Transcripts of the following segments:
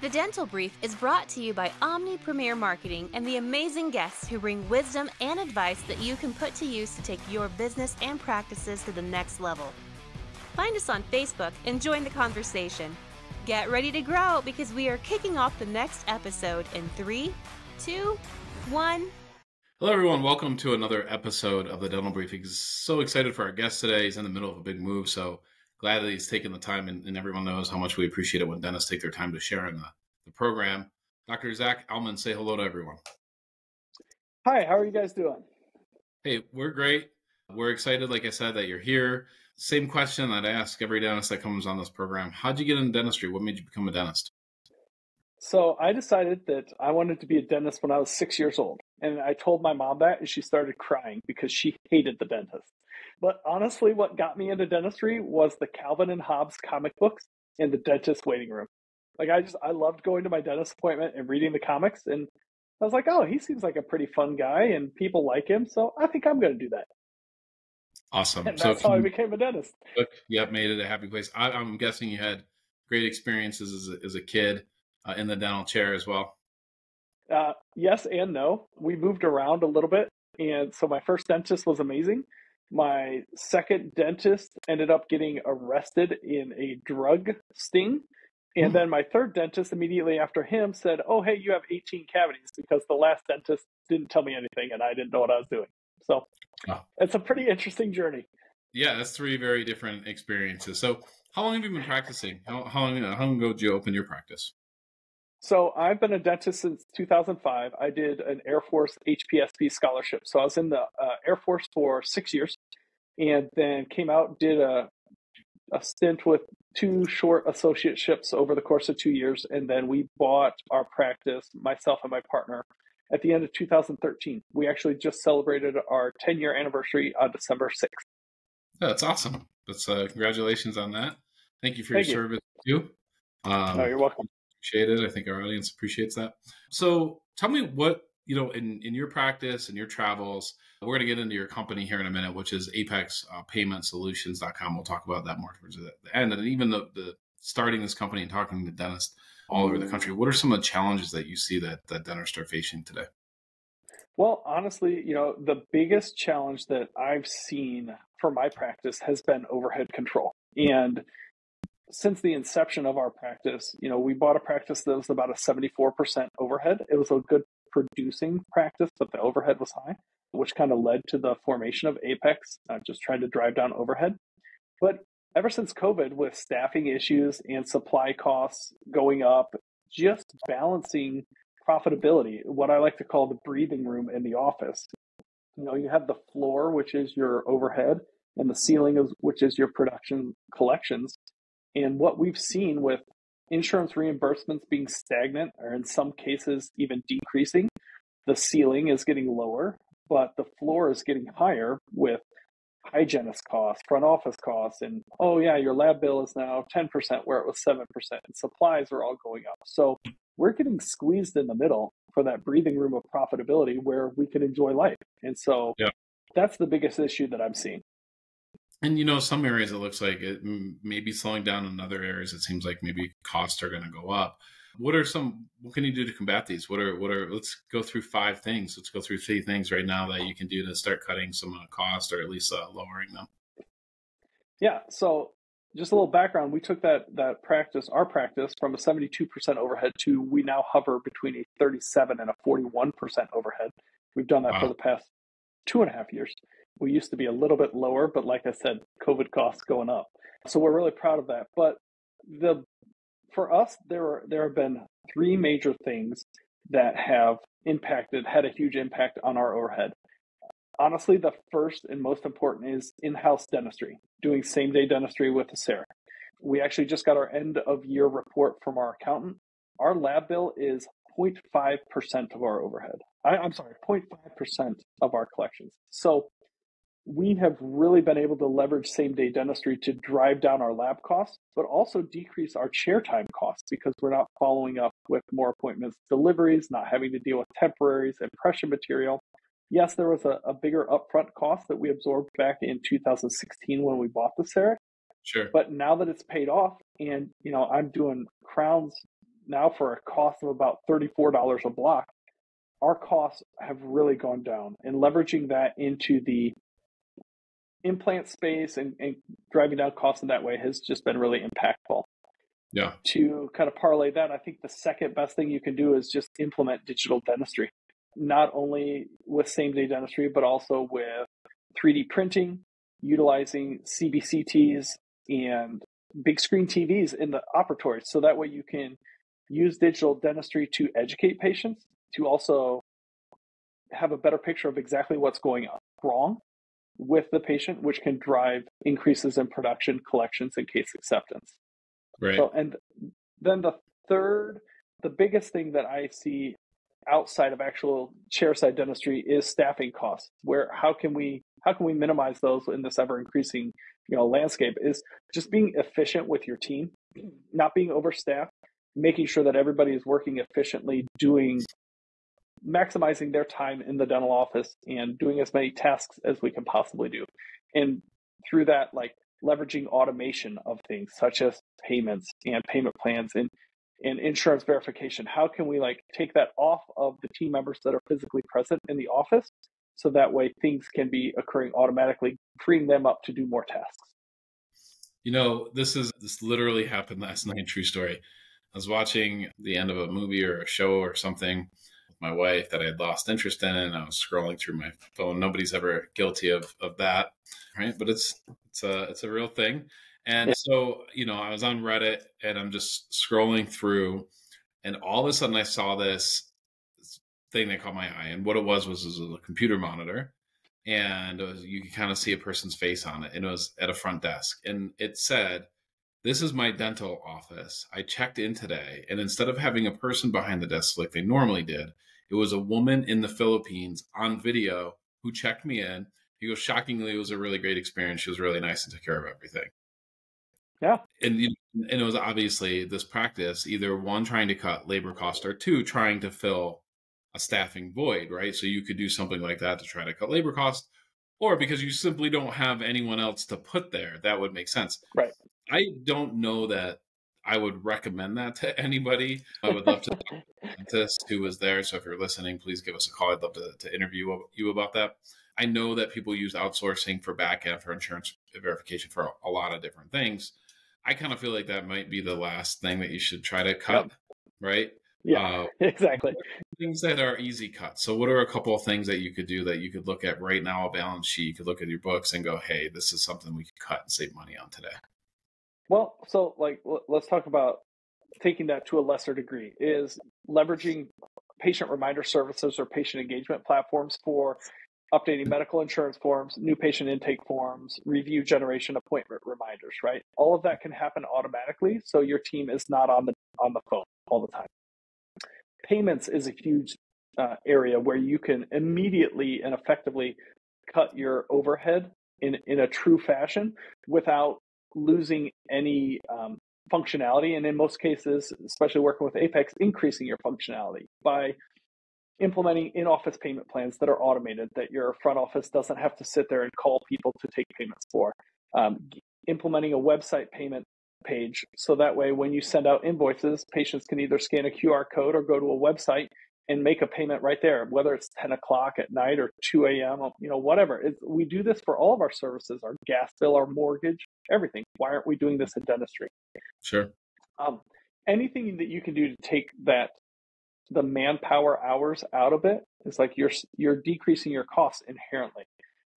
The Dental Brief is brought to you by Omni Premier Marketing and the amazing guests who bring wisdom and advice that you can put to use to take your business and practices to the next level. Find us on Facebook and join the conversation. Get ready to grow because we are kicking off the next episode in three, two, one. Hello, everyone. Welcome to another episode of the Dental Brief. So excited for our guest today. He's in the middle of a big move, so glad that he's taken the time, and, and, everyone knows how much we appreciate it when dentists take their time to share in the, the program. Dr. Zach Allmand, say hello to everyone. Hi, how are you guys doing? Hey, we're great. We're excited, like I said, that you're here. Same question that I ask every dentist that comes on this program. How'd you get into dentistry? What made you become a dentist? So I decided that I wanted to be a dentist when I was six years old. And I told my mom that, and she started crying because she hated the dentist. But honestly, what got me into dentistry was the Calvin and Hobbes comic books and the dentist waiting room. Like I just I loved going to my dentist appointment and reading the comics and I was like, oh, he seems like a pretty fun guy and people like him, so I think I'm going to do that. Awesome. And that's so how I became a dentist. Look, yep, made it a happy place. I, am guessing you had great experiences as a, as a kid uh, in the dental chair as well. Uh, yes and no. We moved around a little bit, and so my first dentist was amazing. My second dentist ended up getting arrested in a drug sting. And hmm. then my third dentist immediately after him said, Oh, hey, you have 18 cavities because the last dentist didn't tell me anything and I didn't know what I was doing. So it's a pretty interesting journey. Yeah, that's three very different experiences. So, how long have you been practicing? How, how, long, how long ago did you open your practice? So I've been a dentist since 2005. I did an Air Force HPSP scholarship. So I was in the uh, Air Force for six years, and then came out did a a stint with two short associateships over the course of two years, and then we bought our practice, myself and my partner, at the end of 2013. We actually just celebrated our 10 year anniversary on December 6th. Oh, that's awesome. That's uh, congratulations on that. Thank you for Thank your you. service too. Um, oh, you're welcome I think our audience appreciates that. So tell me what, you know, in, in your practice and your travels, we're going to get into your company here in a minute, which is Apex uh, Payment Solutions.com. We'll talk about that more towards the end. And even the, the starting this company and talking to dentists all over the country, what are some of the challenges that you see that, that dentists are facing today? Well, honestly, you know, the biggest challenge that I've seen for my practice has been overhead control. And since the inception of our practice, you know, we bought a practice that was about a 74% overhead. It was a good producing practice, but the overhead was high, which kind of led to the formation of Apex, uh, just trying to drive down overhead. But ever since COVID, with staffing issues and supply costs going up, just balancing profitability, what I like to call the breathing room in the office. You know, you have the floor, which is your overhead, and the ceiling, is, which is your production collections. And what we've seen with insurance reimbursements being stagnant, or in some cases even decreasing, the ceiling is getting lower, but the floor is getting higher with hygienist costs, front office costs, and oh yeah, your lab bill is now 10% where it was 7%, and supplies are all going up. So we're getting squeezed in the middle for that breathing room of profitability where we can enjoy life. And so yeah. that's the biggest issue that I'm seeing and you know some areas it looks like it may be slowing down in other areas it seems like maybe costs are going to go up. What are some what can you do to combat these? What are what are let's go through five things. Let's go through three things right now that you can do to start cutting some uh, cost or at least uh, lowering them. Yeah so just a little background. We took that that practice our practice from a 72% overhead to we now hover between a 37 and a 41% overhead. We've done that wow. for the past two and a half years we used to be a little bit lower, but like I said, COVID costs going up. So we're really proud of that. But the for us, there are, there have been three major things that have impacted, had a huge impact on our overhead. Honestly, the first and most important is in-house dentistry, doing same-day dentistry with a CEREC. We actually just got our end of year report from our accountant. Our lab bill is 0.5% of our overhead. I, am sorry, 0.5% of our collections. So we have really been able to leverage same day dentistry to drive down our lab costs, but also decrease our chair time costs because we're not following up with more appointments, deliveries, not having to deal with temporaries, and impression material. Yes, there was a, a bigger upfront cost that we absorbed back in 2016 when we bought the CEREC. Sure. But now that it's paid off, and you know, I'm doing crowns now for a cost of about $34 a block, our costs have really gone down. And leveraging that into the implant space and, and driving down costs in that way has just been really impactful. Yeah. To kind of parlay that, I think the second best thing you can do is just implement digital dentistry, not only with same day dentistry, but also with 3D printing, utilizing CBCTs and big screen TVs in the operatories. So that way you can use digital dentistry to educate patients, to also have a better picture of exactly what's going on wrong with the patient, which can drive increases in production, collections, and case acceptance. Right. So, and then the third, the biggest thing that I see outside of actual chairside dentistry is staffing costs. Where how can we how can we minimize those in this ever increasing you know landscape? Is just being efficient with your team, not being overstaffed, making sure that everybody is working efficiently, doing maximizing their time in the dental office and doing as many tasks as we can possibly do. And through that, like leveraging automation of things such as payments and payment plans and and insurance verification. How can we like take that off of the team members that are physically present in the office so that way things can be occurring automatically freeing them up to do more tasks? You know this is this literally happened last night true story. I was watching the end of a movie or a show or something my wife that i had lost interest in and i was scrolling through my phone nobody's ever guilty of of that right but it's it's a it's a real thing. And so, you know, I was on Reddit and I'm just scrolling through, and all of a sudden I saw this thing that caught my eye. And what it was was, was a computer monitor, and was, you could kind of see a person's face on it. And it was at a front desk, and it said, "This is my dental office. I checked in today, and instead of having a person behind the desk like they normally did, it was a woman in the Philippines on video who checked me in." He goes, shockingly, it was a really great experience. She was really nice and took care of everything. Yeah. And, and it was obviously this practice, either one, trying to cut labor cost, or two, trying to fill a staffing void, right? So you could do something like that to try to cut labor cost, or because you simply don't have anyone else to put there. That would make sense. Right. I don't know that I would recommend that to anybody. I would love to talk dentist who was there. So if you're listening, please give us a call. I'd love to, to interview you about that. I know that people use outsourcing for back end for insurance verification for a, a lot of different things. I kind of feel like that might be the last thing that you should try to cut, yep. right? Yeah, uh, exactly. Things that are easy cuts. So, what are a couple of things that you could do that you could look at right now? A balance sheet. You could look at your books and go, "Hey, this is something we could cut and save money on today." Well, so like, let's talk about taking that to a lesser degree. Is leveraging patient reminder services or patient engagement platforms for updating medical insurance forms, new patient intake forms, review generation appointment reminders, right? All of that can happen automatically so your team is not on the on the phone all the time. Payments is a huge uh, area where you can immediately and effectively cut your overhead in in a true fashion without losing any um, functionality and in most cases especially working with apex increasing your functionality by implementing in-office payment plans that are automated that your front office doesn't have to sit there and call people to take payments for. Um, implementing a website payment page so that way when you send out invoices patients can either scan a qr code or go to a website and make a payment right there whether it's 10 o'clock at night or 2 a.m you know whatever it's, we do this for all of our services our gas bill our mortgage everything why aren't we doing this in dentistry sure um, anything that you can do to take that the manpower hours out of it, it's like you're you're decreasing your costs inherently.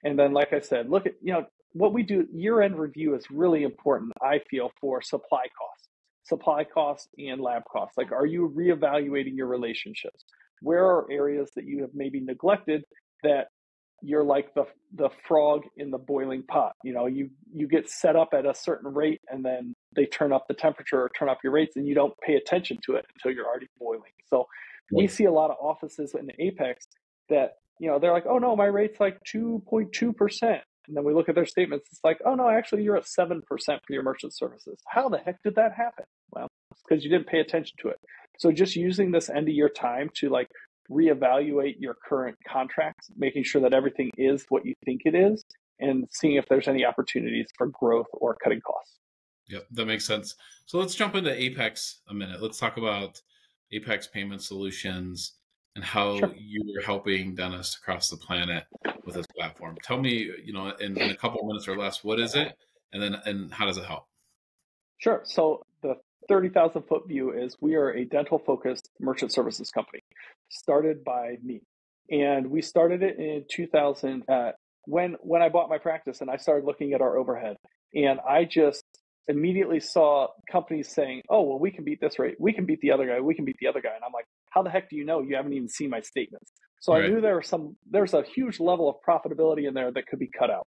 And then, like I said, look at you know what we do. Year end review is really important. I feel for supply costs, supply costs, and lab costs. Like, are you reevaluating your relationships? Where are areas that you have maybe neglected that you're like the the frog in the boiling pot. You know, you you get set up at a certain rate and then they turn up the temperature or turn up your rates and you don't pay attention to it until you're already boiling. So we see a lot of offices in Apex that, you know, they're like, oh no, my rate's like 2.2%. And then we look at their statements, it's like, oh no, actually you're at 7% for your merchant services. How the heck did that happen? Well, it's because you didn't pay attention to it. So just using this end of year time to like reevaluate your current contracts, making sure that everything is what you think it is, and seeing if there's any opportunities for growth or cutting costs. Yep, that makes sense. So let's jump into Apex a minute. Let's talk about Apex Payment Solutions and how sure. you're helping dentists across the planet with this platform. Tell me, you know, in, in a couple minutes or less, what is it, and then and how does it help? Sure. So the thirty thousand foot view is we are a dental focused merchant services company, started by me, and we started it in two thousand. Uh, when when I bought my practice and I started looking at our overhead, and I just immediately saw companies saying, "Oh, well, we can beat this rate. We can beat the other guy. We can beat the other guy." And I'm like, "How the heck do you know? You haven't even seen my statements." So right. I knew there was some there's a huge level of profitability in there that could be cut out.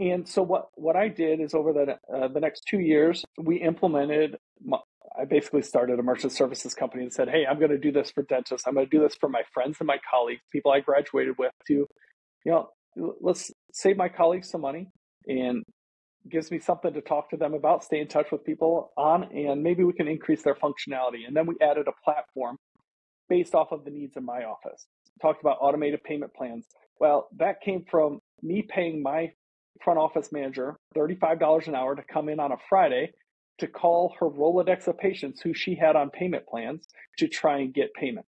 And so what what I did is over the uh, the next two years, we implemented. I basically started a merchant services company and said, "Hey, I'm going to do this for dentists. I'm going to do this for my friends and my colleagues, people I graduated with, to, you know, let's save my colleagues some money and gives me something to talk to them about, stay in touch with people on, and maybe we can increase their functionality. And then we added a platform based off of the needs in my office. Talked about automated payment plans. Well, that came from me paying my front office manager $35 an hour to come in on a Friday to call her Rolodex of patients who she had on payment plans to try and get payments.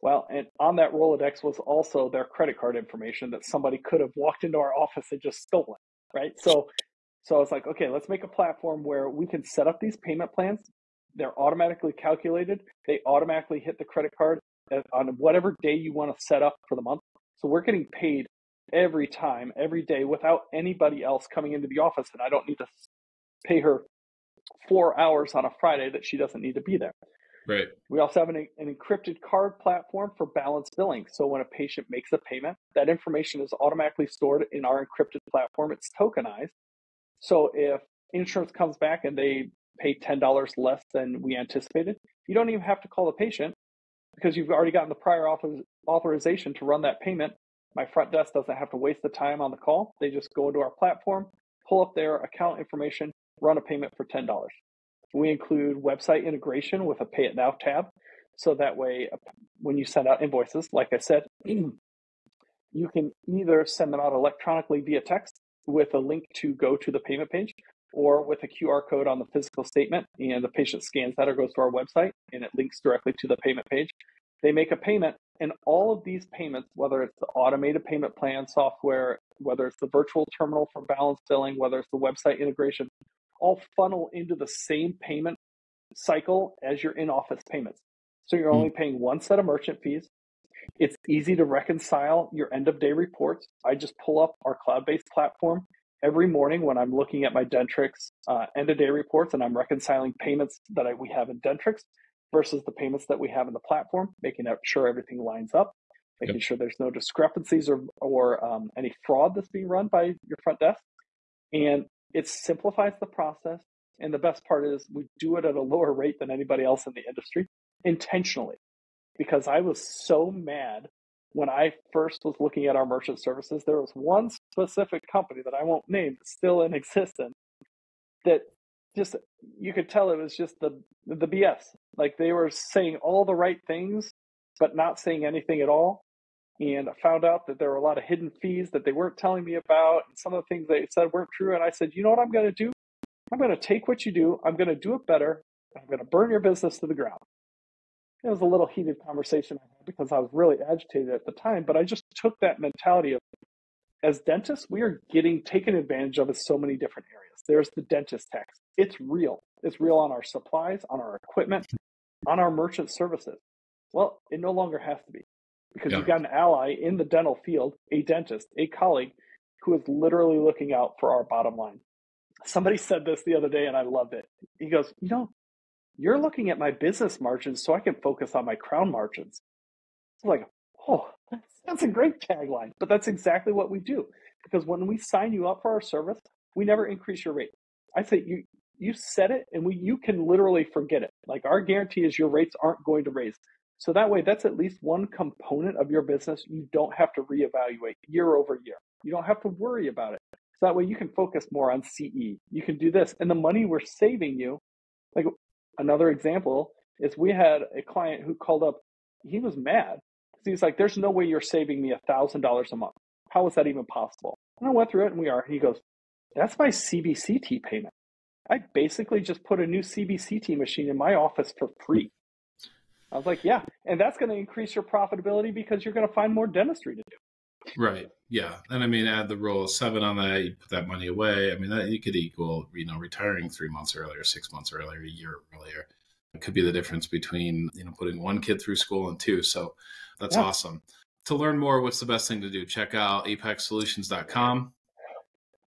Well, and on that Rolodex was also their credit card information that somebody could have walked into our office and just stolen, right? So so I was like, okay, let's make a platform where we can set up these payment plans. They're automatically calculated. They automatically hit the credit card on whatever day you want to set up for the month. So we're getting paid every time, every day without anybody else coming into the office. And I don't need to pay her four hours on a Friday that she doesn't need to be there. Right. We also have an, an encrypted card platform for balance billing. So when a patient makes a payment, that information is automatically stored in our encrypted platform. It's tokenized. So if insurance comes back and they pay $10 less than we anticipated, you don't even have to call the patient because you've already gotten the prior author- authorization to run that payment. My front desk doesn't have to waste the time on the call. They just go into our platform, pull up their account information, run a payment for $10. We include website integration with a Pay It Now tab. So that way, uh, when you send out invoices, like I said, you can either send them out electronically via text with a link to go to the payment page or with a QR code on the physical statement and the patient scans that or goes to our website and it links directly to the payment page. They make a payment and all of these payments, whether it's the automated payment plan software, whether it's the virtual terminal for balance billing, whether it's the website integration, all funnel into the same payment cycle as your in office payments. So you're only paying one set of merchant fees. It's easy to reconcile your end of day reports. I just pull up our cloud based platform every morning when I'm looking at my Dentrix uh, end of day reports and I'm reconciling payments that I, we have in Dentrix versus the payments that we have in the platform, making sure everything lines up, making yep. sure there's no discrepancies or, or um, any fraud that's being run by your front desk. And it simplifies the process. And the best part is we do it at a lower rate than anybody else in the industry intentionally because I was so mad when I first was looking at our merchant services. There was one specific company that I won't name, still in existence, that just you could tell it was just the the BS. Like they were saying all the right things, but not saying anything at all. And I found out that there were a lot of hidden fees that they weren't telling me about, and some of the things they said weren't true. And I said, you know what I'm going to do? I'm going to take what you do. I'm going to do it better. I'm going to burn your business to the ground. It was a little heated conversation I had because I was really agitated at the time, but I just took that mentality of as dentists, we are getting taken advantage of in so many different areas. There's the dentist tax. It's real. It's real on our supplies, on our equipment, on our merchant services. Well, it no longer has to be because yeah. you've got an ally in the dental field, a dentist, a colleague who is literally looking out for our bottom line. Somebody said this the other day and I loved it. He goes, You know, you're looking at my business margins so I can focus on my crown margins. It's like, oh, that's, that's a great tagline. But that's exactly what we do. Because when we sign you up for our service, we never increase your rate. I say you you set it and we you can literally forget it. Like our guarantee is your rates aren't going to raise. So that way that's at least one component of your business you don't have to reevaluate year over year. You don't have to worry about it. So that way you can focus more on CE. You can do this. And the money we're saving you, like another example is we had a client who called up. He was mad he's like, "There's no way you're saving me a thousand dollars a month. How is that even possible?" And I went through it, and we are. He goes, "That's my CBCT payment." I basically just put a new CBCT machine in my office for free. I was like, yeah, and that's going to increase your profitability because you're going to find more dentistry to do. Right. Yeah. And I mean, add the rule of seven on that, you put that money away. I mean, that you could equal, you know, retiring three months earlier, six months earlier, a year earlier. It could be the difference between, you know, putting one kid through school and two. So that's yeah. awesome. To learn more, what's the best thing to do? Check out apexsolutions.com.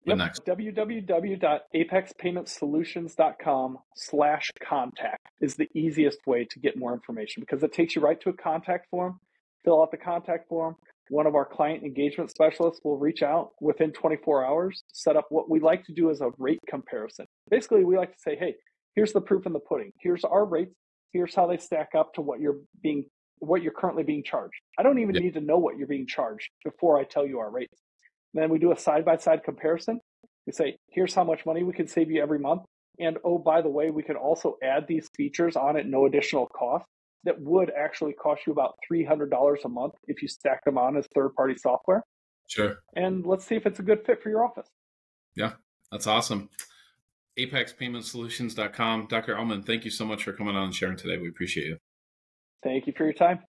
Yep. Next. www.apexpaymentsolutions.com slash contact is the easiest way to get more information because it takes you right to a contact form. Fill out the contact form. One of our client engagement specialists will reach out within 24 hours, set up what we like to do as a rate comparison. Basically, we like to say, hey, here's the proof in the pudding. Here's our rates. Here's how they stack up to what you're being what you're currently being charged. I don't even yep. need to know what you're being charged before I tell you our rates. Then we do a side by side comparison. We say, here's how much money we can save you every month. And oh, by the way, we can also add these features on at no additional cost that would actually cost you about $300 a month if you stack them on as third party software. Sure. And let's see if it's a good fit for your office. Yeah, that's awesome. ApexPaymentSolutions.com. Dr. Allmand, thank you so much for coming on and sharing today. We appreciate you. Thank you for your time.